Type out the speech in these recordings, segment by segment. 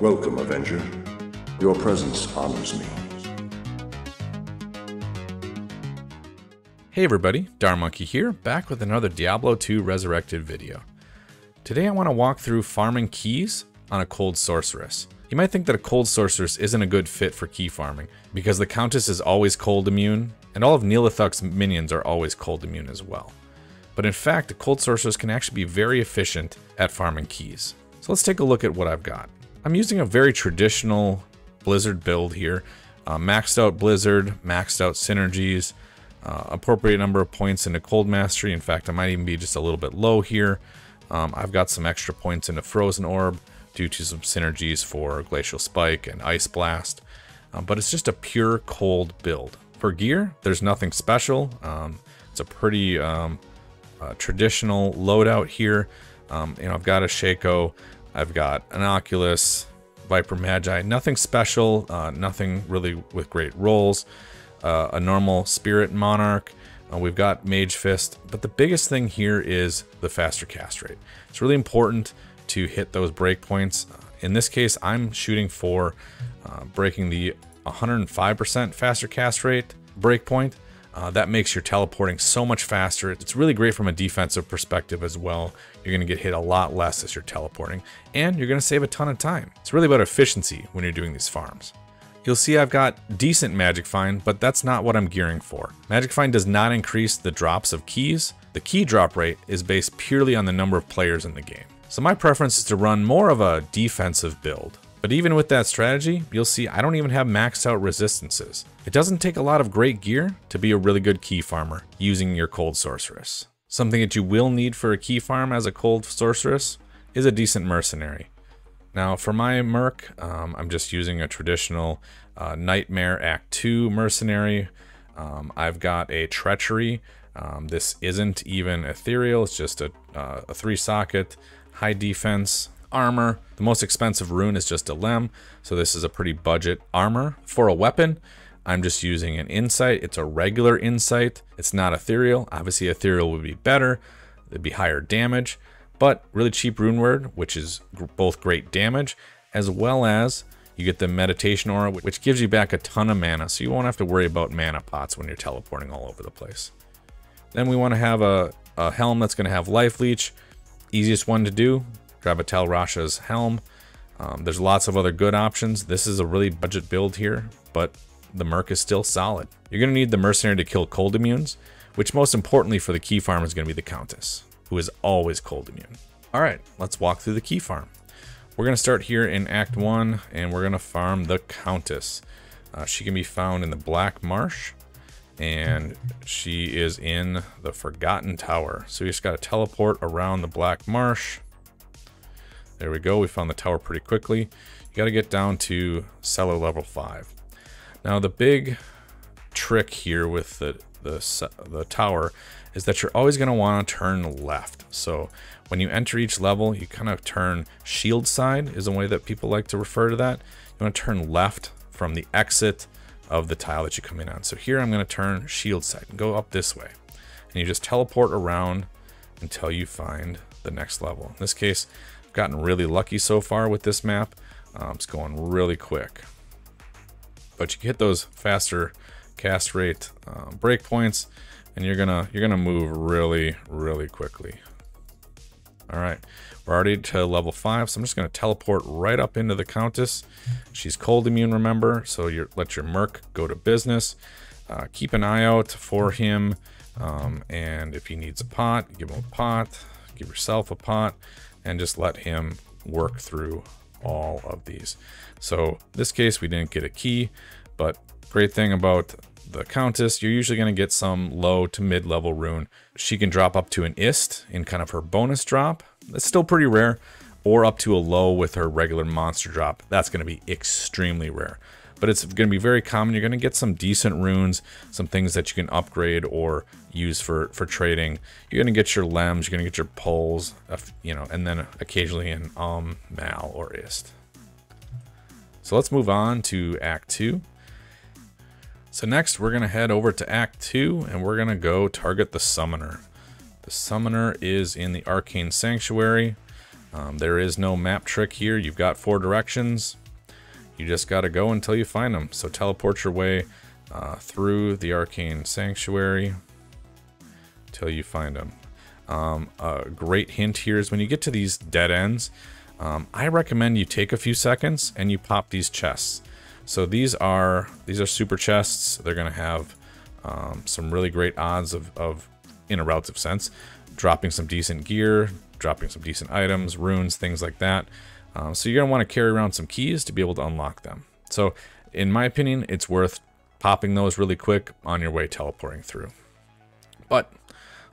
Welcome, Avenger. Your presence honors me. Hey everybody, Darmonkey here, back with another Diablo 2 Resurrected video. Today I want to walk through farming keys on a Cold Sorceress. You might think that a Cold Sorceress isn't a good fit for key farming, because the Countess is always cold immune, and all of Nihlathak's minions are always cold immune as well. But in fact, a Cold Sorceress can actually be very efficient at farming keys. So let's take a look at what I've got. I'm using a very traditional Blizzard build here. Uh, maxed out Blizzard, maxed out synergies, uh, appropriate number of points into Cold Mastery. In fact, I might even be just a little bit low here. Um, I've got some extra points into Frozen Orb due to some synergies for Glacial Spike and Ice Blast. Um, but it's just a pure cold build. For gear, there's nothing special. Um, it's a pretty um, uh, traditional loadout here. Um, you know, I've got a Shako, I've got an Oculus, Viper Magi, nothing special, uh, nothing really with great rolls. Uh, a normal Spirit Monarch, uh, we've got Mage Fist, but the biggest thing here is the faster cast rate. It's really important to hit those breakpoints. Uh, in this case, I'm shooting for uh, breaking the 105% faster cast rate breakpoint. Uh, that makes your teleporting so much faster. It's really great from a defensive perspective as well. You're going to get hit a lot less as you're teleporting, and you're going to save a ton of time. It's really about efficiency when you're doing these farms. You'll see I've got decent Magic Find, but that's not what I'm gearing for. Magic Find does not increase the drops of keys. The key drop rate is based purely on the number of players in the game. So my preference is to run more of a defensive build. But even with that strategy, you'll see I don't even have maxed out resistances. It doesn't take a lot of great gear to be a really good key farmer using your Cold Sorceress. Something that you will need for a key farm as a Cold Sorceress is a decent mercenary. Now for my Merc, um, I'm just using a traditional uh, Nightmare Act 2 mercenary. Um, I've got a Treachery. Um, this isn't even ethereal, it's just a, uh, a three socket, high defense, armor. The most expensive rune is just a lem, so this is a pretty budget armor. For a weapon, I'm just using an insight. It's a regular insight. It's not ethereal. Obviously, ethereal would be better. It'd be higher damage, but really cheap rune word, which is both great damage, as well as you get the meditation aura, which gives you back a ton of mana, so you won't have to worry about mana pots when you're teleporting all over the place. Then we want to have a, a helm that's going to have life leech. Easiest one to do, grab a Tal Rasha's helm. Um, there's lots of other good options. This is a really budget build here, but the Merc is still solid. You're going to need the Mercenary to kill cold immunes, which most importantly for the key farm is going to be the Countess, who is always cold immune. Alright, let's walk through the key farm. We're going to start here in Act 1, and we're going to farm the Countess. Uh, she can be found in the Black Marsh, and she is in the Forgotten Tower. So you just got to teleport around the Black Marsh. There we go, we found the tower pretty quickly. You got to get down to cellar level 5. Now the big trick here with the, the, the tower is that you're always going to want to turn left. So when you enter each level, you kind of turn shield side is a way that people like to refer to that. You want to turn left from the exit of the tile that you come in on. So here I'm going to turn shield side and go up this way. And you just teleport around until you find the next level. In this case, gotten really lucky so far with this map. Um, it's going really quick. But you hit those faster cast rate um, breakpoints and you're gonna you're gonna move really really quickly all right we're already to level five so i'm just gonna teleport right up into the countess she's cold immune remember so you let your merc go to business uh, keep an eye out for him um, and if he needs a pot give him a pot give yourself a pot and just let him work through all of these so this case we didn't get a key but great thing about the Countess, you're usually going to get some low to mid-level rune. She can drop up to an Ist in kind of her bonus drop. That's still pretty rare. Or up to a low with her regular monster drop. That's going to be extremely rare. But it's going to be very common. You're going to get some decent runes, some things that you can upgrade or use for, for trading. You're going to get your lems, you're going to get your poles, you know, and then occasionally an um, mal or ist. So let's move on to Act 2. So next we're going to head over to Act 2 and we're going to go target the Summoner. The Summoner is in the Arcane Sanctuary. Um, there is no map trick here. You've got four directions. You just got to go until you find them. So teleport your way uh, through the Arcane Sanctuary till you find them. Um, a great hint here is when you get to these dead ends, um, I recommend you take a few seconds and you pop these chests. So these are these are super chests. They're gonna have um, some really great odds of, of, in a relative sense, dropping some decent gear, dropping some decent items, runes, things like that. Um, so you're gonna want to carry around some keys to be able to unlock them. So in my opinion, it's worth popping those really quick on your way teleporting through. But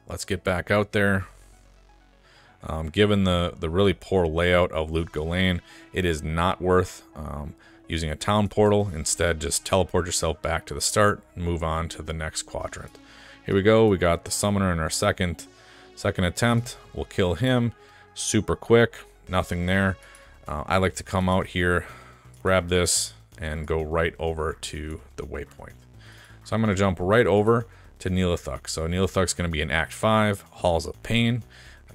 let's get back out there. Um, given the, the really poor layout of Loot Lane, it is not worth um, using a town portal. Instead, just teleport yourself back to the start and move on to the next quadrant. Here we go. We got the summoner in our second second attempt. We'll kill him super quick. Nothing there. Uh, I like to come out here, grab this, and go right over to the waypoint. So I'm going to jump right over to Nihlathak. So Nihlathak's going to be in Act 5, Halls of Pain.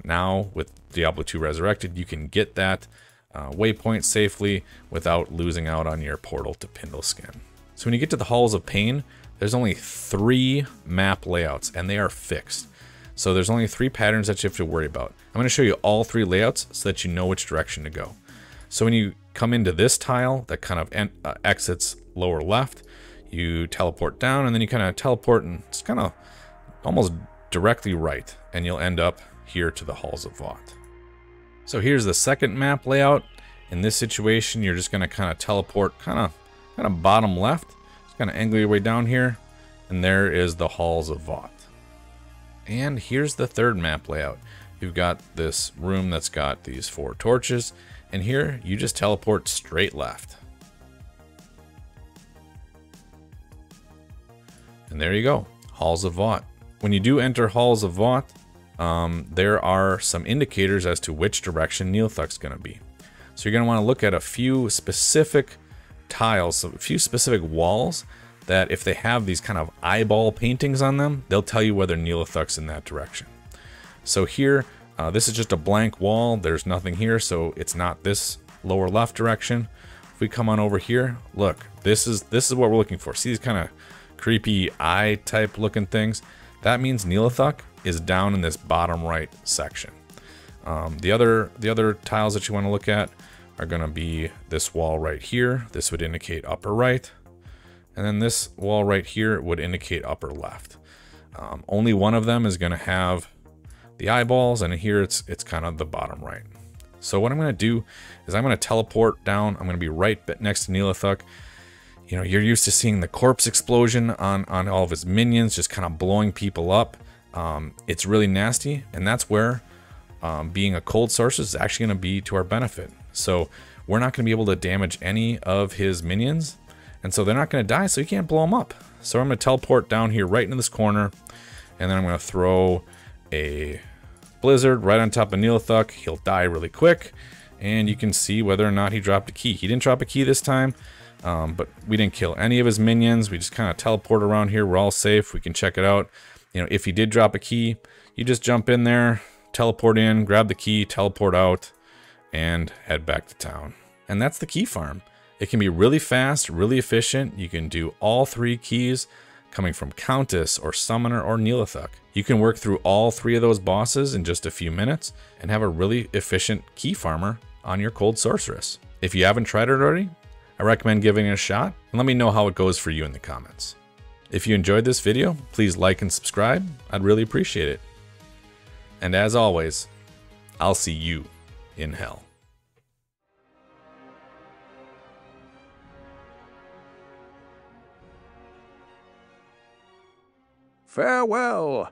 Now, with Diablo 2 Resurrected, you can get that uh, waypoint safely without losing out on your portal to Pindleskin. So when you get to the Halls of Pain, there's only three map layouts, and they are fixed. So there's only three patterns that you have to worry about. I'm going to show you all three layouts so that you know which direction to go. So when you come into this tile that kind of uh, exits lower left, you teleport down and then you kind of teleport and it's kind of almost directly right and you'll end up here to the Halls of Vaught. So here's the second map layout. In this situation, you're just going to kind of teleport kind of kind of bottom left. Just kind of angle your way down here. And there is the Halls of Vaught. And here's the third map layout. You've got this room that's got these four torches. And here, you just teleport straight left. And there you go, Halls of Vaught. When you do enter Halls of Vaught, um, there are some indicators as to which direction Nihlathak's going to be. So you're going to want to look at a few specific tiles, a few specific walls that if they have these kind of eyeball paintings on them, they'll tell you whether Nihlathak's in that direction. So here, uh, this is just a blank wall. There's nothing here, so it's not this lower left direction. If we come on over here, look, this is this is what we're looking for. See these kind of creepy eye type looking things? That means Nihlathak is down in this bottom right section. Um, the other the other tiles that you want to look at are going to be this wall right here. This would indicate upper right. And then this wall right here would indicate upper left. Um, only one of them is going to have the eyeballs, and here it's it's kind of the bottom right. So what I'm going to do is I'm going to teleport down. I'm going to be right next to Nihlathak. You know, you're used to seeing the corpse explosion on, on all of his minions, just kind of blowing people up. Um, it's really nasty, and that's where um, being a cold source is actually going to be to our benefit. So we're not going to be able to damage any of his minions, and so they're not going to die, so you can't blow them up. So I'm going to teleport down here right into this corner, and then I'm going to throw a blizzard right on top of Nihlathak. He'll die really quick, and you can see whether or not he dropped a key. He didn't drop a key this time, um, but we didn't kill any of his minions. We just kind of teleport around here. We're all safe. We can check it out you know, if he did drop a key, you just jump in there, teleport in, grab the key, teleport out, and head back to town. And that's the key farm. It can be really fast, really efficient. You can do all three keys coming from Countess or Summoner or Nihlathak. You can work through all three of those bosses in just a few minutes and have a really efficient key farmer on your Cold Sorceress. If you haven't tried it already, I recommend giving it a shot and let me know how it goes for you in the comments. If you enjoyed this video, please like and subscribe. I'd really appreciate it. And as always, I'll see you in hell. Farewell,